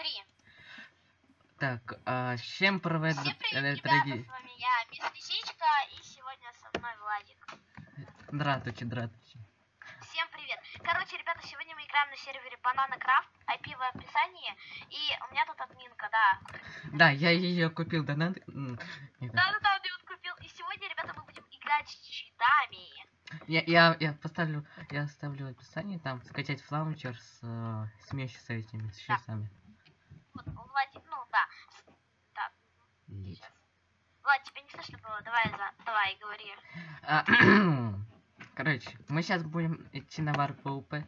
Три. Так, а, всем привет, Всем привет, э, ребята, с вами я, Мисс Лисичка, и сегодня со мной Владик. Здравствуйте, здравствуйте. Всем привет. Короче, ребята, сегодня мы играем на сервере Банана Крафт, IP в описании, и у меня тут админка, да. Да, я ее купил, да надо. Да-да-да, он вот купил. И сегодня, ребята, мы будем играть с читами. Я, я, я поставлю, я оставлю в описании там скачать флаунчер с э, с этими, с часами. Владик, ну да. Так, Лить. Влад, тебя не слышно было, давай, за... давай, говори. А, Короче, мы сейчас будем идти на warp PvP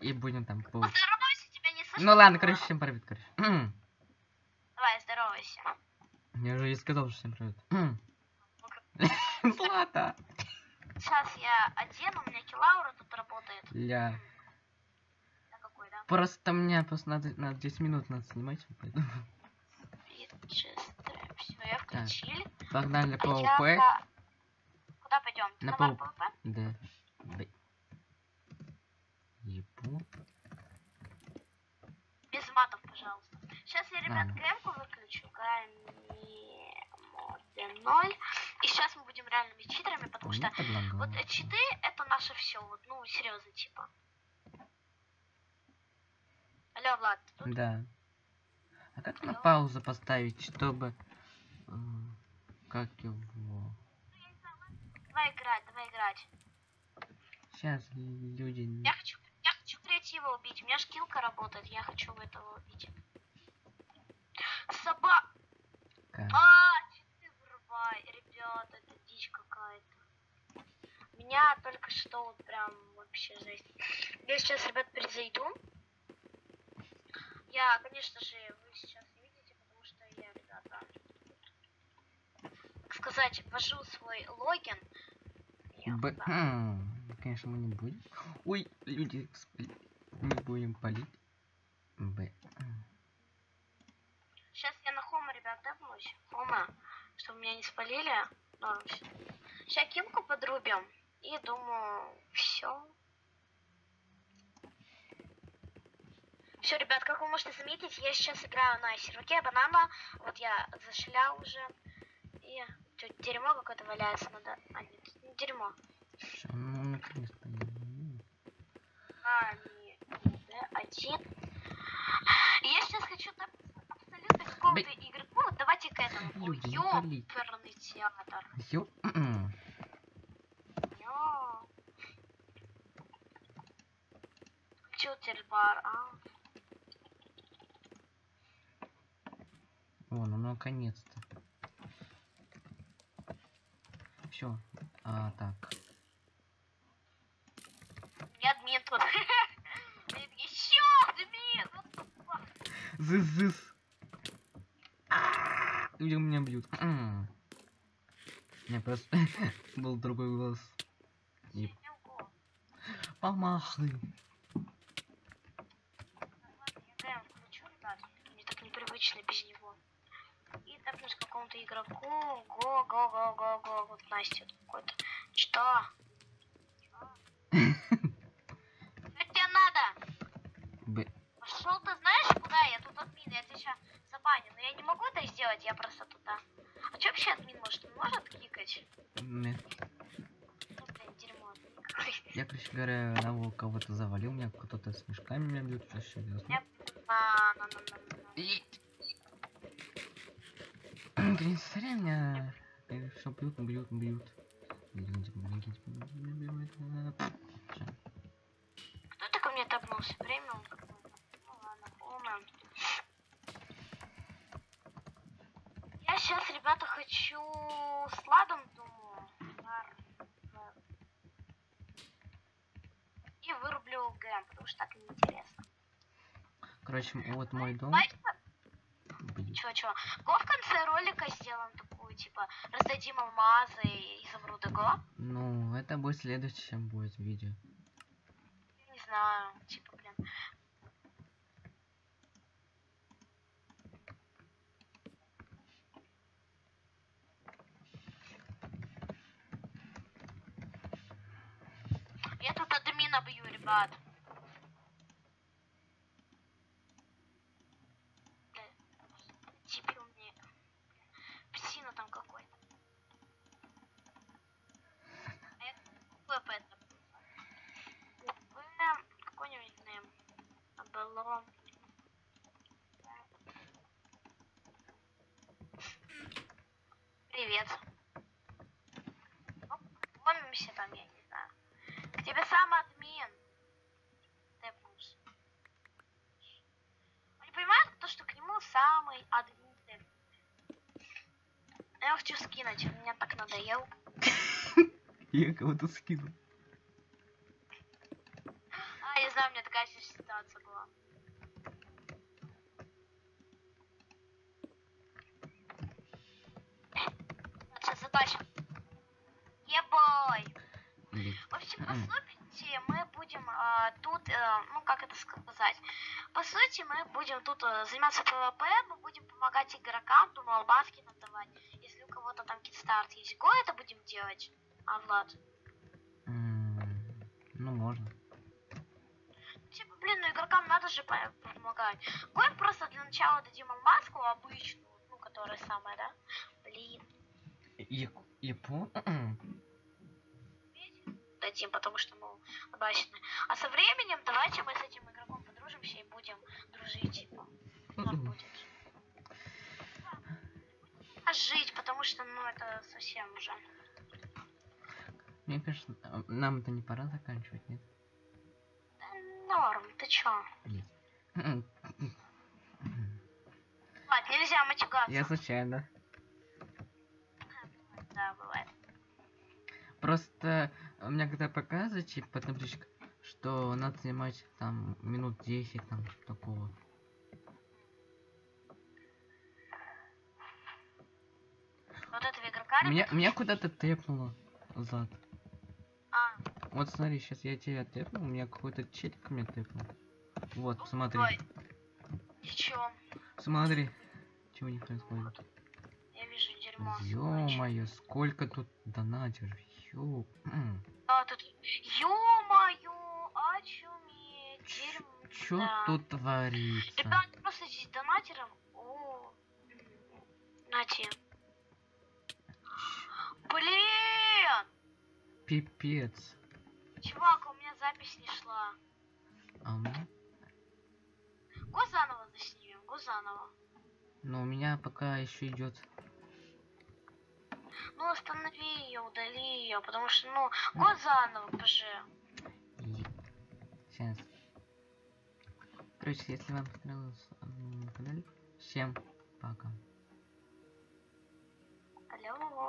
и будем там PvP. Поздоровайся, тебя не слышно Ну ладно, короче, всем привет, короче. Давай, здоровайся. Я уже и сказал, что всем привет. Злата. Сейчас я одену, у меня killaura тут работает. Ля. Да? Просто мне просто надо, надо 10 минут надо снимать, поэтому. Все, я включили. Погнали PvP. я- Куда пойдем? На на пол- PvP? Да. Ебу. Без матов, пожалуйста. Сейчас я, ребят, Ладно. гамму выключу. Гамма 0. И сейчас мы будем реальными читерами, потому что вот читы это наше все. Вот, ну, серьезно, типа. Алло, Влад, ты тут? Да. А как на Алло? паузу поставить, чтобы... э, Как его... Давай играть, давай играть. Сейчас люди... Я хочу, я хочу креатива убить. У меня шкилка работает, я хочу этого убить. Соба... А, читы вырубай, ребята, это дичь какая-то. Меня только что вот прям вообще жесть. Я сейчас, ребят, перезайду. Я, конечно же, вы сейчас не видите, потому что я, ребята, так сказать, ввожу свой логин. Я Б... так. Хм, Конечно, мы не будем. Ой, люди, не будем палить. Б. Сейчас я на хома, ребят, тэпнусь. Хома, чтобы меня не спалили. Норм. Сейчас кимку подрубим. И думаю, все. Все, ребят, как вы можете заметить, я сейчас играю на серваке банана. Вот я зашлял уже. И тут дерьмо какое-то валяется. Надо... А, нет, не дерьмо. Ну, наконец-то. А, не, Д, один. Я сейчас хочу абсолютно какого-то Бей. игроку. Вот давайте к этому. Ёперный театр. Ё- м-м. Ё. Компьютер бар, а? О, ну наконец-то. Все. А, так. Не админ тут. Чё, админ? Вот the fuck?» Зыз-зыз. Люди меня бьют. У меня просто был другой голос. И Не лгу. помахай. Ладно, я ГМ включу, ребят. Мне так непривычно без него. И тэпнусь какому-то игроку. Го, го, го, го, го. Вот Настя какой-то. Что? Что тебе надо? Б. Пошел ты знаешь куда? Я тут админ, я тебя сейчас забаню. Но я не могу это сделать, я просто туда. А что вообще админ может? Он может кликать? Нет. Ну, блин, дерьмо. Я, короче говоря, на кого-то завалил, меня кто-то с мешками меня что серьезно. Я- На, на, на, на, на, смотри, меня что бьют, бьют, бьют. Кто это ко мне топнулся? Премиум какой-то. Ну ладно, умер. Я сейчас, ребята, хочу с ладом, думаю. И вырублю ГМ, потому что так неинтересно. Короче, вот мой дом. Давайте. Чё, чё. Го в конце ролика сделаем такую, типа, раздадим алмазы и изумруды го. Ну, это будет следующем будет видео. Не знаю, типа, блин. Я тут админа бью, ребят. Молодец. Ну, Помнимся там, я не знаю. К тебе сам админ. Тэпнулся. Он не понимает то, что к нему самый админ. Я хочу скинуть, он мне так надоел. Я кого-то скинул. А, я знаю, у меня такая ситуация была. Затащим. Ебой! Блин. В общем, по сути, мы будем а, тут, э, ну как это сказать, по сути, мы будем тут э, заниматься PvP, мы будем помогать игрокам, думаю, алмазки нам давать. Если у кого-то там kit start есть, go это будем делать. А, Влад? Ну, можно. Типа, блин, ну игрокам надо же по- помогать. Go просто для начала дадим алмазку обычную, ну, которая самая, да? Блин, Я понял. дадим, потому что, ну, обычно. А со временем давайте мы с этим игроком подружимся и будем дружить, типа. Как будет? А жить, потому что, ну, это совсем уже. Мне кажется, нам это не пора заканчивать, нет? Да, норм, ты чё? Блин. Влад, нельзя матюгаться. Я случайно. Да, бывает. Просто у меня когда показывает, типа, табличка, что надо снимать там минут 10, там, такого. Вот этого игрока... Меня, меня куда-то тэпнуло зад. А, Вот смотри, сейчас я тебя тэпнул, у меня какой-то челик меня тэпнул. Вот, смотри. ой. И чё? Смотри. Чего не происходит? Я вижу дерьмо. сволочь. Ё-моё, сколько тут донатеров. Ё... А, тут... Ё-моё, очуметь, дерьмо. Чё Да. тут творится? Ребят, просто здесь донатеров... О, Нате. Блин! Пипец. Чувак, у меня запись не шла. А? Го заново заснимем, го заново. Но у меня пока еще идет. Ну, останови ее, удали ее, потому что, ну, го заново, ПЖ. Сейчас. Короче, если вам понравилось канал, всем пока. Алло.